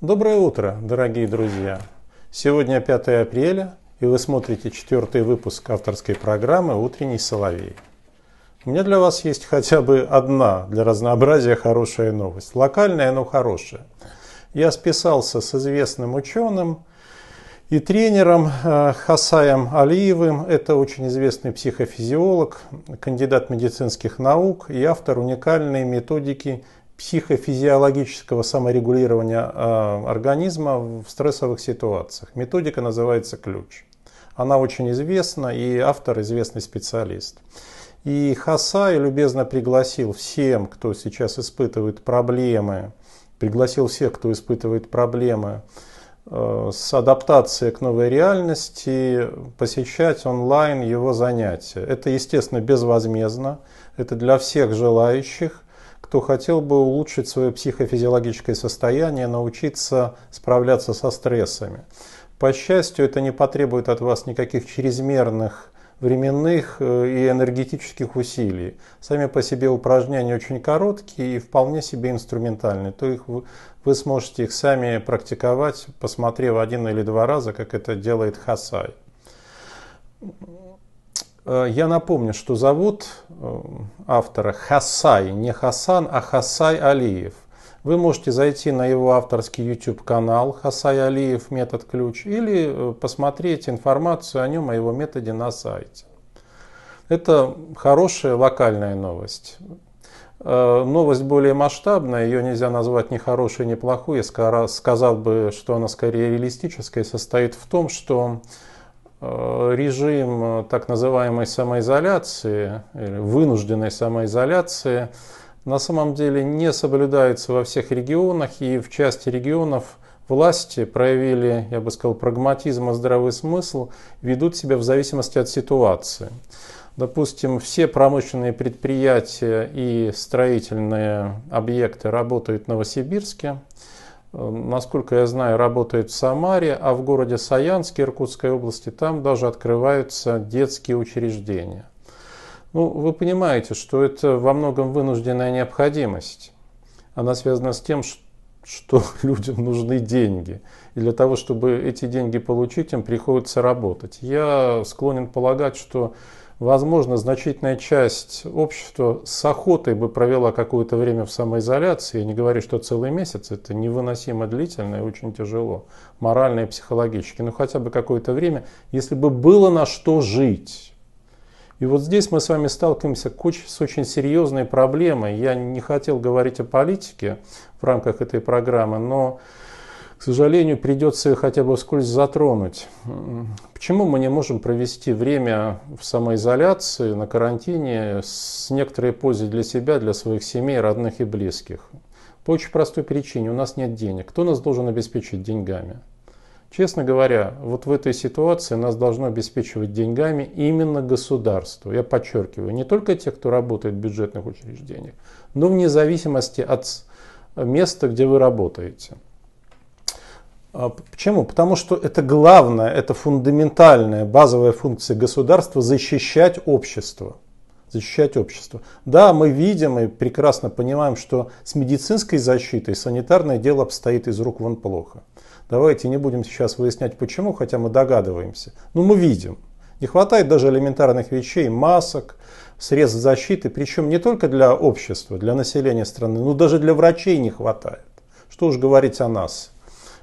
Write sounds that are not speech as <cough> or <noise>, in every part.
Доброе утро, дорогие друзья! Сегодня 5 апреля, и вы смотрите четвертый выпуск авторской программы «Утренний соловей». У меня для вас есть хотя бы одна для разнообразия хорошая новость. Локальная, но хорошая. Я списался с известным ученым и тренером э, Хасаем Алиевым. Это очень известный психофизиолог, кандидат медицинских наук и автор уникальной методики психофизиологического саморегулирования э, организма в стрессовых ситуациях. Методика называется «Ключ». Она очень известна, и автор известный специалист. И Хасай любезно пригласил всем, кто сейчас испытывает проблемы, пригласил всех, кто испытывает проблемы э, с адаптацией к новой реальности, посещать онлайн его занятия. Это, естественно, безвозмездно. Это для всех желающих кто хотел бы улучшить свое психофизиологическое состояние, научиться справляться со стрессами. По счастью, это не потребует от вас никаких чрезмерных временных э, и энергетических усилий. Сами по себе упражнения очень короткие и вполне себе инструментальные. То их вы, вы сможете их сами практиковать, посмотрев один или два раза, как это делает Хасай. Э, я напомню, что зовут э, автора Хасай, не Хасан, а Хасай Алиев. Вы можете зайти на его авторский YouTube канал Хасай Алиев метод ключ или э, посмотреть информацию о нем, о его методе на сайте. Это хорошая локальная новость. Новость более масштабная, ее нельзя назвать ни хорошей, ни плохой. Я сказал бы, что она скорее реалистическая, состоит в том, что режим э, так называемой самоизоляции, или вынужденной самоизоляции, на самом деле не соблюдается во всех регионах, и в части регионов власти проявили, я бы сказал, прагматизм и здравый смысл, ведут себя в зависимости от ситуации. Допустим, все промышленные предприятия и строительные объекты работают в Новосибирске, насколько я знаю, работает в Самаре, а в городе Саянске Иркутской области там даже открываются детские учреждения. Ну, вы понимаете, что это во многом вынужденная необходимость. Она связана с тем, что <laughs> людям нужны деньги. И для того, чтобы эти деньги получить, им приходится работать. Я склонен полагать, что Возможно, значительная часть общества с охотой бы провела какое-то время в самоизоляции. Я не говорю, что целый месяц, это невыносимо длительно и очень тяжело, морально и психологически. Но хотя бы какое-то время, если бы было на что жить. И вот здесь мы с вами сталкиваемся с очень серьезной проблемой. Я не хотел говорить о политике в рамках этой программы, но к сожалению, придется хотя бы вскользь затронуть. Почему мы не можем провести время в самоизоляции, на карантине с некоторой пользой для себя, для своих семей, родных и близких? По очень простой причине. У нас нет денег. Кто нас должен обеспечить деньгами? Честно говоря, вот в этой ситуации нас должно обеспечивать деньгами именно государство. Я подчеркиваю, не только те, кто работает в бюджетных учреждениях, но вне зависимости от места, где вы работаете. А почему? Потому что это главная, это фундаментальная, базовая функция государства защищать общество. Защищать общество. Да, мы видим и прекрасно понимаем, что с медицинской защитой санитарное дело обстоит из рук вон плохо. Давайте не будем сейчас выяснять почему, хотя мы догадываемся. Но мы видим. Не хватает даже элементарных вещей, масок, средств защиты, причем не только для общества, для населения страны, но даже для врачей не хватает. Что уж говорить о нас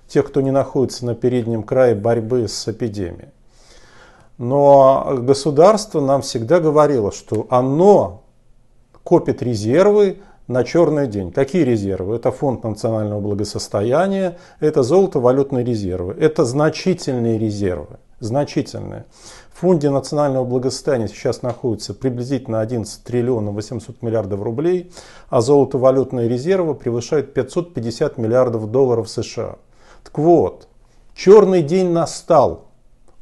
тех, кто не находится на переднем крае борьбы с эпидемией. Но государство нам всегда говорило, что оно копит резервы на черный день. Какие резервы? Это фонд национального благосостояния, это золото-валютные резервы. Это значительные резервы. Значительные. В фонде национального благосостояния сейчас находится приблизительно 11 триллионов 800 миллиардов рублей, а золото-валютные резервы превышают 550 миллиардов долларов США. Так вот, черный день настал.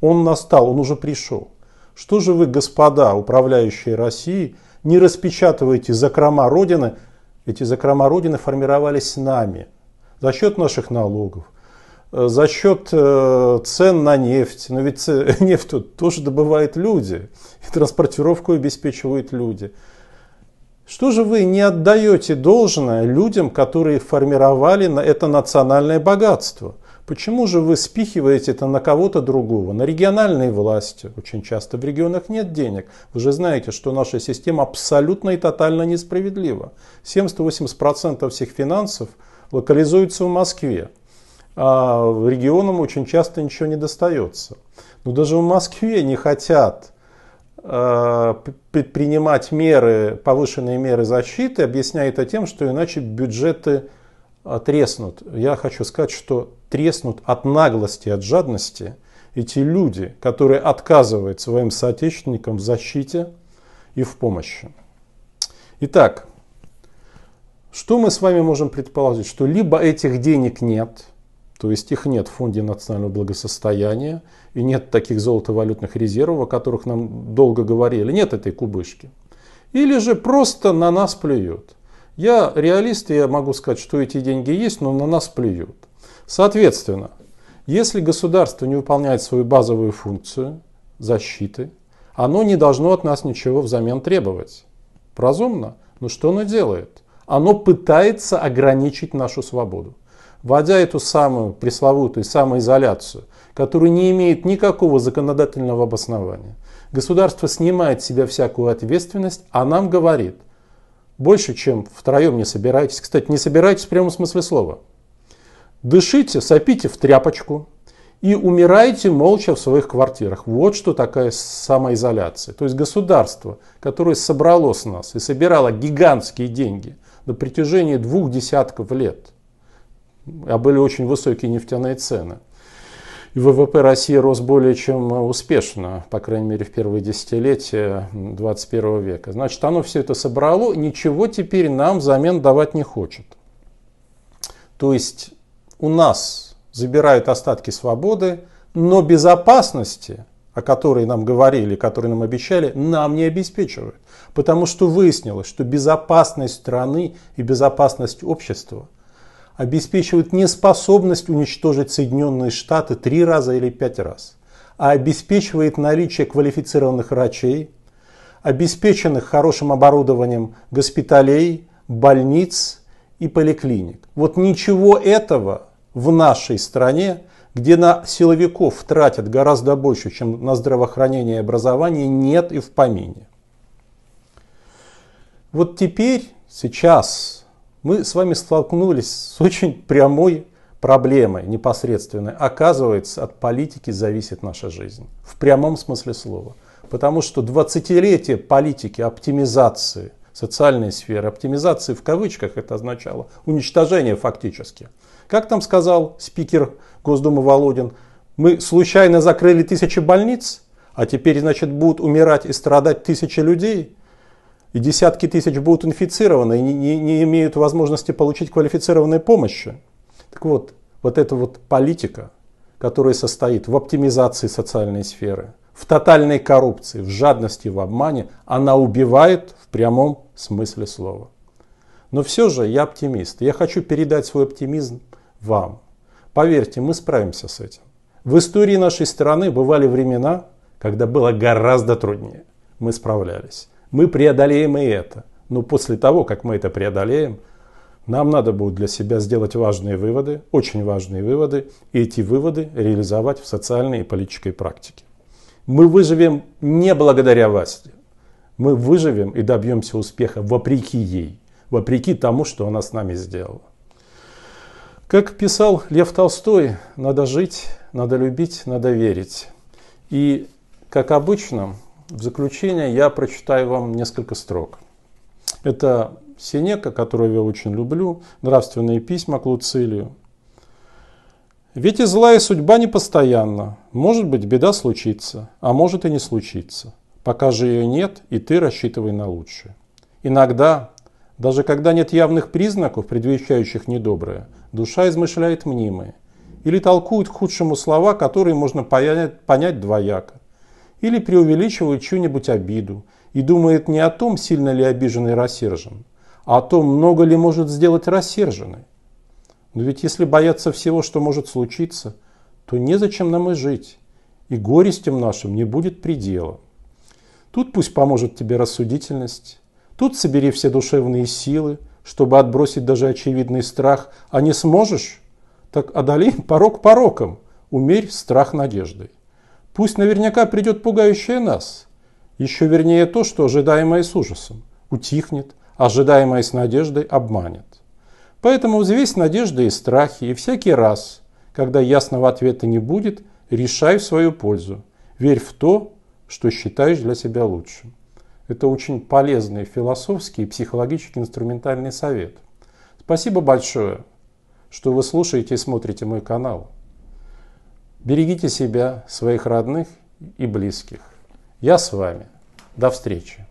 Он настал, он уже пришел. Что же вы, господа, управляющие Россией, не распечатываете закрома Родины? Эти закрома Родины формировались нами. За счет наших налогов, э, за счет э, цен на нефть. Но ведь <laughs> нефть тоже добывают люди. И транспортировку обеспечивают люди. Что же вы не отдаете должное людям, которые формировали это национальное богатство? Почему же вы спихиваете это на кого-то другого, на региональные власти? Очень часто в регионах нет денег. Вы же знаете, что наша система абсолютно и тотально несправедлива. 70-80% всех финансов локализуется в Москве, а регионам очень часто ничего не достается. Но даже в Москве не хотят Э, предпринимать меры, повышенные меры защиты, объясняя это тем, что иначе бюджеты треснут. Я хочу сказать, что треснут от наглости, от жадности эти люди, которые отказывают своим соотечественникам в защите и в помощи. Итак, что мы с вами можем предположить? Что либо этих денег нет, то есть их нет в фонде национального благосостояния, и нет таких золотовалютных резервов, о которых нам долго говорили, нет этой кубышки. Или же просто на нас плюют. Я реалист, и я могу сказать, что эти деньги есть, но на нас плюют. Соответственно, если государство не выполняет свою базовую функцию защиты, оно не должно от нас ничего взамен требовать. Разумно? Но что оно делает? Оно пытается ограничить нашу свободу. Вводя эту самую пресловутую самоизоляцию, который не имеет никакого законодательного обоснования. Государство снимает с себя всякую ответственность, а нам говорит, больше, чем втроем не собираетесь. Кстати, не собираетесь в прямом смысле слова. Дышите, сопите в тряпочку и умираете молча в своих квартирах. Вот что такая самоизоляция. То есть государство, которое собрало с нас и собирало гигантские деньги на протяжении двух десятков лет, а были очень высокие нефтяные цены – и ВВП России рос более чем успешно, по крайней мере в первые десятилетия 21 века. Значит, оно все это собрало, ничего теперь нам взамен давать не хочет. То есть у нас забирают остатки свободы, но безопасности, о которой нам говорили, которой нам обещали, нам не обеспечивают. Потому что выяснилось, что безопасность страны и безопасность общества обеспечивает не способность уничтожить Соединенные Штаты три раза или пять раз, а обеспечивает наличие квалифицированных врачей, обеспеченных хорошим оборудованием госпиталей, больниц и поликлиник. Вот ничего этого в нашей стране, где на силовиков тратят гораздо больше, чем на здравоохранение и образование, нет и в помине. Вот теперь, сейчас, мы с вами столкнулись с очень прямой проблемой непосредственной. Оказывается, от политики зависит наша жизнь. В прямом смысле слова. Потому что 20-летие политики оптимизации социальной сферы, оптимизации в кавычках это означало, уничтожение фактически. Как там сказал спикер Госдумы Володин, мы случайно закрыли тысячи больниц, а теперь, значит, будут умирать и страдать тысячи людей и десятки тысяч будут инфицированы и не, не, не имеют возможности получить квалифицированной помощи. Так вот, вот эта вот политика, которая состоит в оптимизации социальной сферы, в тотальной коррупции, в жадности, в обмане, она убивает в прямом смысле слова. Но все же я оптимист. Я хочу передать свой оптимизм вам. Поверьте, мы справимся с этим. В истории нашей страны бывали времена, когда было гораздо труднее. Мы справлялись мы преодолеем и это. Но после того, как мы это преодолеем, нам надо будет для себя сделать важные выводы, очень важные выводы, и эти выводы реализовать в социальной и политической практике. Мы выживем не благодаря власти. Мы выживем и добьемся успеха вопреки ей, вопреки тому, что она с нами сделала. Как писал Лев Толстой, надо жить, надо любить, надо верить. И, как обычно, в заключение я прочитаю вам несколько строк. Это Синека, которую я очень люблю, нравственные письма к Луцилию. Ведь и злая судьба непостоянна. Может быть, беда случится, а может и не случится. Пока же ее нет, и ты рассчитывай на лучшее. Иногда, даже когда нет явных признаков, предвещающих недоброе, душа измышляет мнимые или толкует к худшему слова, которые можно понять, понять двояко или преувеличивает чью-нибудь обиду и думает не о том, сильно ли обиженный рассержен, а о том, много ли может сделать рассерженный. Но ведь если бояться всего, что может случиться, то незачем нам и жить, и горестям нашим не будет предела. Тут пусть поможет тебе рассудительность, Тут собери все душевные силы, чтобы отбросить даже очевидный страх. А не сможешь? Так одолей <laughs> порог пороком, умерь страх надеждой. Пусть наверняка придет пугающее нас. Еще вернее то, что ожидаемое с ужасом. Утихнет, ожидаемое с надеждой обманет. Поэтому взвесь надежды и страхи, и всякий раз, когда ясного ответа не будет, решай в свою пользу. Верь в то, что считаешь для себя лучшим. Это очень полезный философский и психологический инструментальный совет. Спасибо большое, что вы слушаете и смотрите мой канал. Берегите себя, своих родных и близких. Я с вами. До встречи.